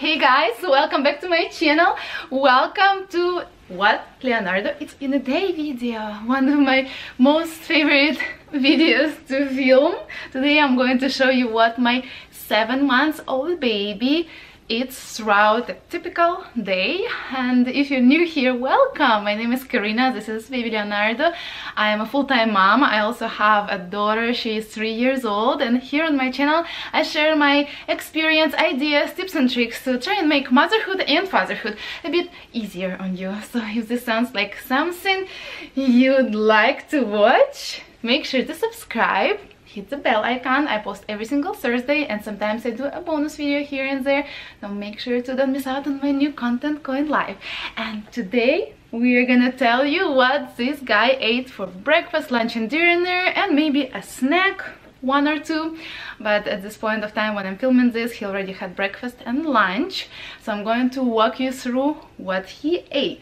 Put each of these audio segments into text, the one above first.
Hey guys, welcome back to my channel. Welcome to What Leonardo It's in a Day video. One of my most favorite videos to film. Today I'm going to show you what my seven months old baby it's throughout a typical day and if you're new here welcome. My name is Karyna this is baby Leonardo. I am a full-time mom. I also have a daughter. She is three years old and here on my channel I share my experience ideas tips and tricks to try and make motherhood and fatherhood a bit easier on you. So if this sounds like something you'd like to watch make sure to subscribe hit the bell icon. I post every single thursday and sometimes i do a bonus video here and there. So make sure to don't miss out on my new content going live. And today we are gonna tell you what this guy ate for breakfast lunch and dinner and maybe a snack one or two. But at this point of time when i'm filming this he already had breakfast and lunch. So i'm going to walk you through what he ate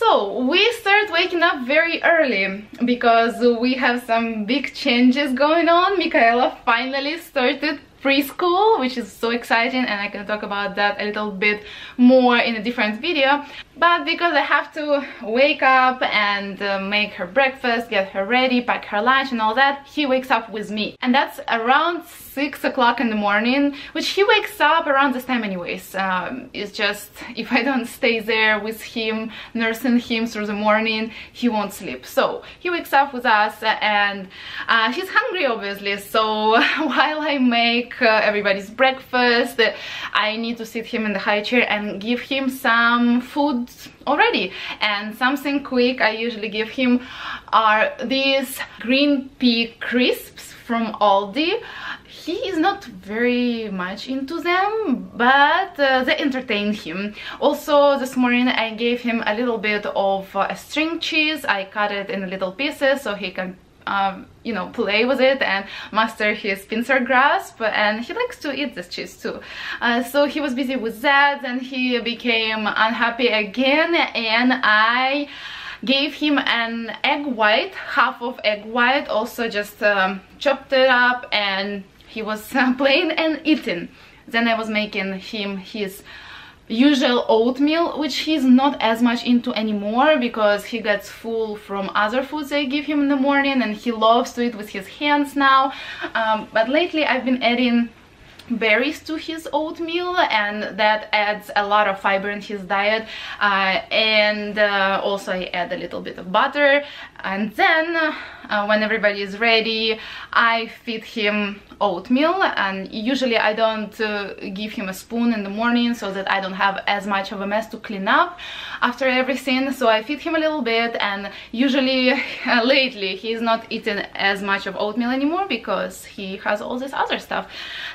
so we start waking up very early because we have some big changes going on. Mikaela finally started preschool which is so exciting and I can talk about that a little bit more in a different video but because I have to wake up and uh, make her breakfast, get her ready, pack her lunch and all that, he wakes up with me. And that's around 6 o'clock in the morning, which he wakes up around this time anyways. Um, it's just, if I don't stay there with him, nursing him through the morning, he won't sleep. So he wakes up with us and uh, he's hungry obviously. So while I make uh, everybody's breakfast, I need to sit him in the high chair and give him some food already and something quick I usually give him are these green pea crisps from Aldi he is not very much into them but uh, they entertain him also this morning i gave him a little bit of uh, string cheese i cut it in little pieces so he can um, you know, play with it and master his pincer grasp and he likes to eat this cheese too. Uh, so he was busy with that and he became unhappy again and I gave him an egg white, half of egg white, also just um, chopped it up and he was uh, playing and eating. Then I was making him his usual oatmeal which he's not as much into anymore because he gets full from other foods I give him in the morning and he loves to eat with his hands now. Um, but lately I've been adding berries to his oatmeal and that adds a lot of fiber in his diet. Uh, and uh, also I add a little bit of butter. And then uh, when everybody is ready I feed him oatmeal and usually I don't uh, give him a spoon in the morning so that I don't have as much of a mess to clean up after everything. So I feed him a little bit and usually uh, lately he's not eating as much of oatmeal anymore because he has all this other stuff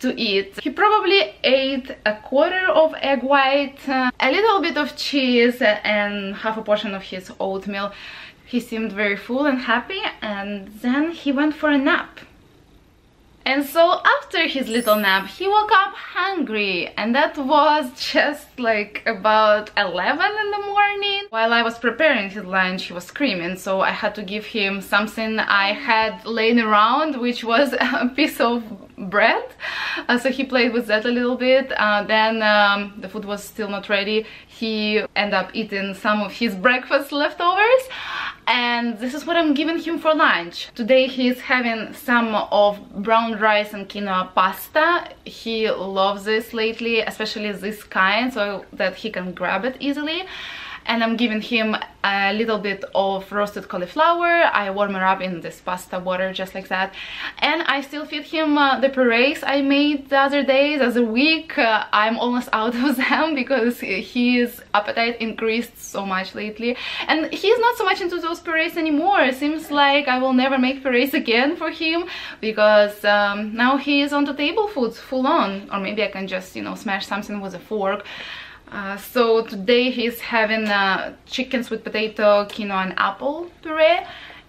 to eat. He probably ate a quarter of egg white uh, a little bit of cheese and half a portion of his oatmeal he seemed very full and happy and then he went for a nap and so after his little nap, he woke up hungry and that was just like about 11 in the morning. While I was preparing his lunch, he was screaming, so I had to give him something I had laying around, which was a piece of bread. Uh, so he played with that a little bit. Uh, then um, the food was still not ready. He ended up eating some of his breakfast leftovers and this is what I'm giving him for lunch. Today he's having some of brown rice and quinoa pasta. He loves this lately, especially this kind, so that he can grab it easily and I'm giving him a little bit of roasted cauliflower. I warm her up in this pasta water just like that. And I still feed him uh, the purees I made the other days, as a week. Uh, I'm almost out of them because his appetite increased so much lately. And he's not so much into those purees anymore. It seems like I will never make purees again for him because um, now he is onto table foods full on. Or maybe I can just, you know, smash something with a fork. Uh, so today he's having uh, chicken sweet potato, quinoa and apple puree.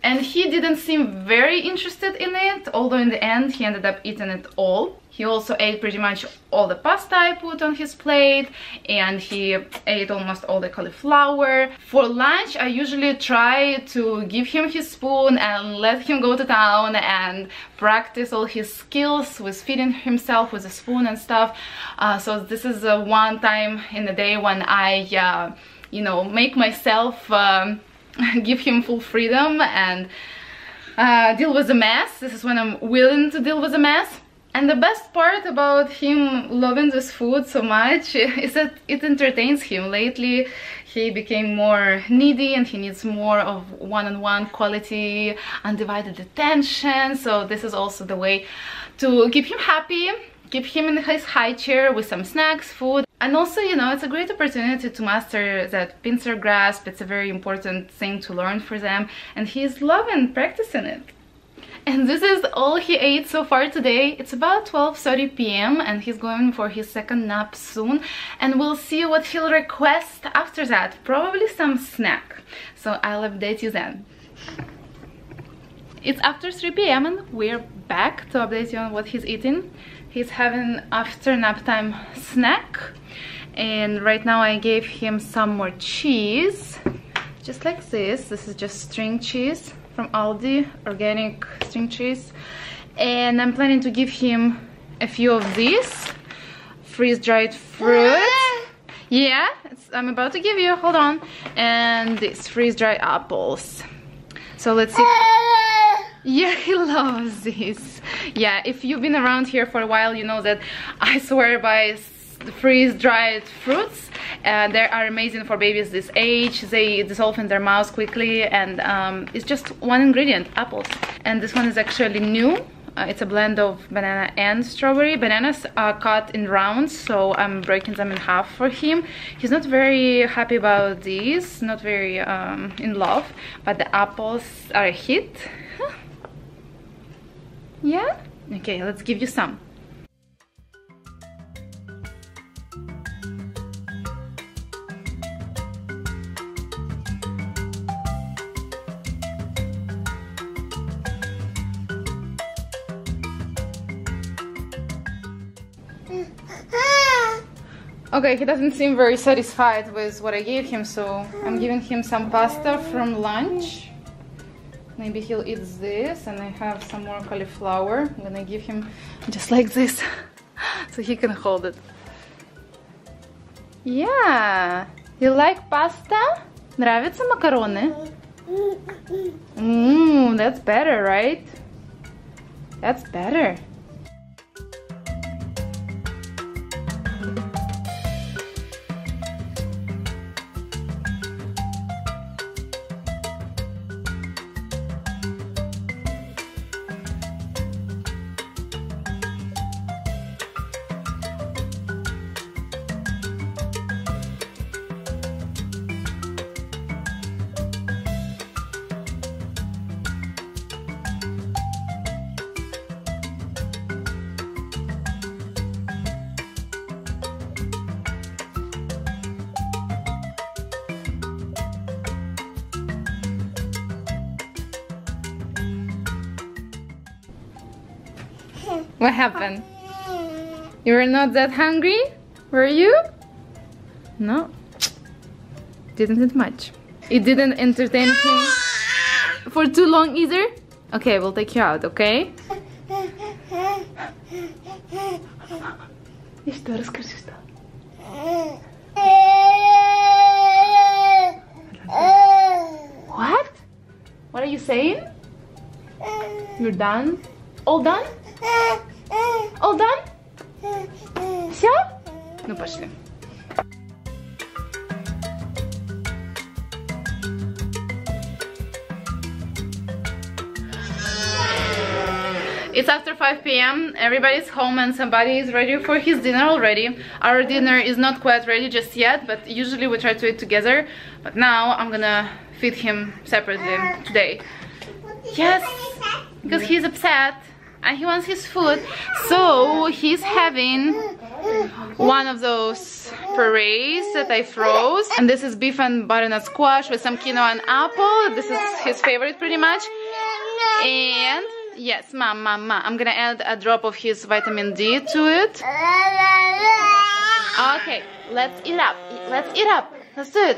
And he didn't seem very interested in it although in the end he ended up eating it all he also ate pretty much all the pasta I put on his plate and he ate almost all the cauliflower. For lunch, I usually try to give him his spoon and let him go to town and practice all his skills with feeding himself with a spoon and stuff. Uh, so this is uh, one time in the day when I, uh, you know, make myself um, give him full freedom and uh, deal with a mess. This is when I'm willing to deal with a mess. And the best part about him loving this food so much is that it entertains him. Lately, he became more needy and he needs more of one-on-one -on -one quality, undivided attention. So this is also the way to keep him happy, keep him in his high chair with some snacks, food. And also, you know, it's a great opportunity to master that pincer grasp. It's a very important thing to learn for them. And he's loving practicing it. And this is all he ate so far today. It's about 12.30 p.m. and he's going for his second nap soon. And we'll see what he'll request after that. Probably some snack. So I'll update you then. It's after 3 p.m. and we're back to update you on what he's eating. He's having after nap time snack. And right now I gave him some more cheese. Just like this. This is just string cheese from Aldi, organic string cheese. And I'm planning to give him a few of these freeze-dried fruit. Yeah, I'm about to give you, hold on. And these freeze-dried apples. So let's see. Yeah, he loves this. Yeah, if you've been around here for a while, you know that I swear by freeze-dried fruits uh, they are amazing for babies this age. They dissolve in their mouths quickly and um, it's just one ingredient apples. And this one is actually new. Uh, it's a blend of banana and strawberry. Bananas are cut in rounds so i'm breaking them in half for him. He's not very happy about these not very um, in love but the apples are a hit. Yeah? Okay let's give you some Okay, he doesn't seem very satisfied with what I gave him, so I'm giving him some pasta from lunch. Maybe he'll eat this, and I have some more cauliflower. I'm gonna give him just like this, so he can hold it. Yeah, you like pasta? Нравятся макароны? Mmm, that's better, right? That's better. What happened? You were not that hungry? Were you? No. Didn't eat much. It didn't entertain him for too long either? Okay, we'll take you out, okay? What? What are you saying? You're done? All done? All done? Все? Ну, пошли. It's after 5 p.m. Everybody's home and somebody is ready for his dinner already. Our dinner is not quite ready just yet, but usually we try to eat together. But now I'm gonna feed him separately today. Yes, because he's upset and he wants his food so he's having one of those purees that I froze and this is beef and butternut squash with some quinoa and apple this is his favorite pretty much and Yes, mom, mom, mom. I'm gonna add a drop of his vitamin D to it. Okay, let's eat up. Let's eat up. Let's do it.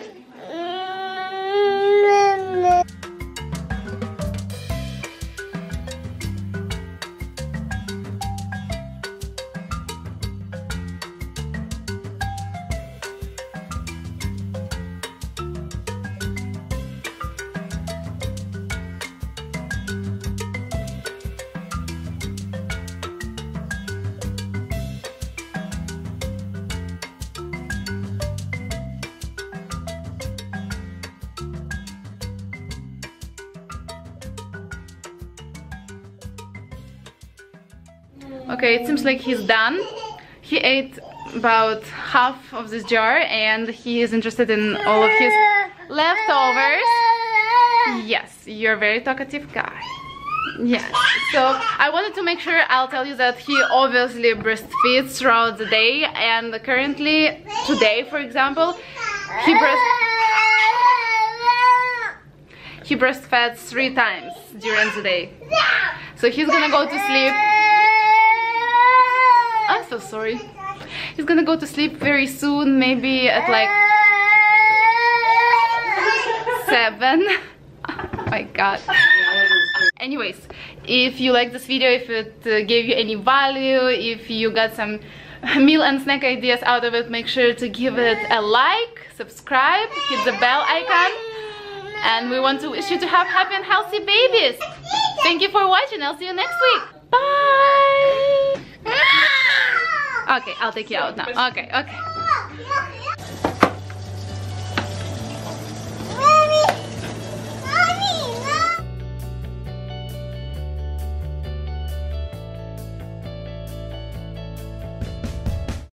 Okay, it seems like he's done. He ate about half of this jar and he is interested in all of his leftovers. Yes, you're a very talkative guy. Yes, so I wanted to make sure I'll tell you that he obviously breastfeeds throughout the day and currently, today for example, he breast he breastfeeds three times during the day. So he's gonna go to sleep so sorry. He's gonna go to sleep very soon, maybe at like seven. Oh my god. Anyways, if you like this video, if it uh, gave you any value, if you got some meal and snack ideas out of it, make sure to give it a like, subscribe, hit the bell icon. And we want to wish you to have happy and healthy babies. Thank you for watching. I'll see you next week. Bye. Okay, I'll take you out now. Okay, okay.